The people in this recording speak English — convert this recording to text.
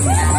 Yeah.